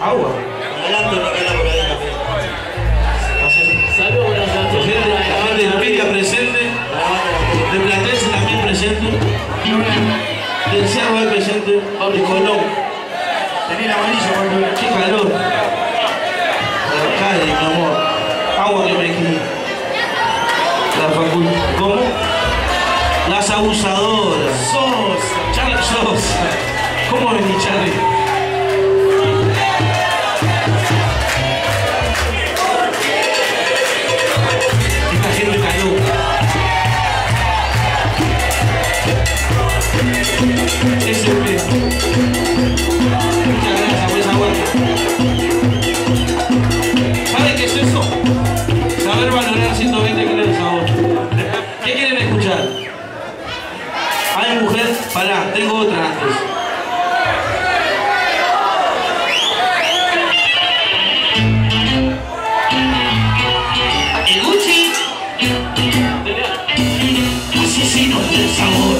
Agua. Adelante, Raquel, por ahí. Saludos, buenas. Gente de presente. De Platense también presente. Del Cerro de presente. Pablo Colón. Tenía amarillo, cuando Qué calor. Calle, mi amor. Agua que me. La facultad. ¿Cómo? Las abusadoras. Sos. Charlie Sos. ¿Cómo venís, Charlie? ¿Saben qué es eso? Saber valorar 120 grados a 8. ¿Qué quieren escuchar? Ay, mujer, pará, tengo otra antes. asesinos del sabor.